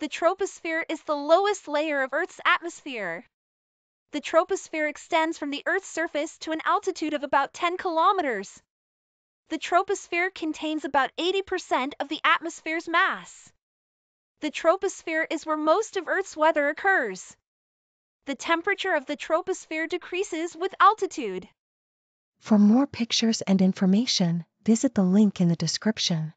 The troposphere is the lowest layer of Earth's atmosphere. The troposphere extends from the Earth's surface to an altitude of about 10 kilometers. The troposphere contains about 80% of the atmosphere's mass. The troposphere is where most of Earth's weather occurs. The temperature of the troposphere decreases with altitude. For more pictures and information, visit the link in the description.